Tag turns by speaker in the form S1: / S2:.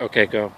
S1: Okay, go.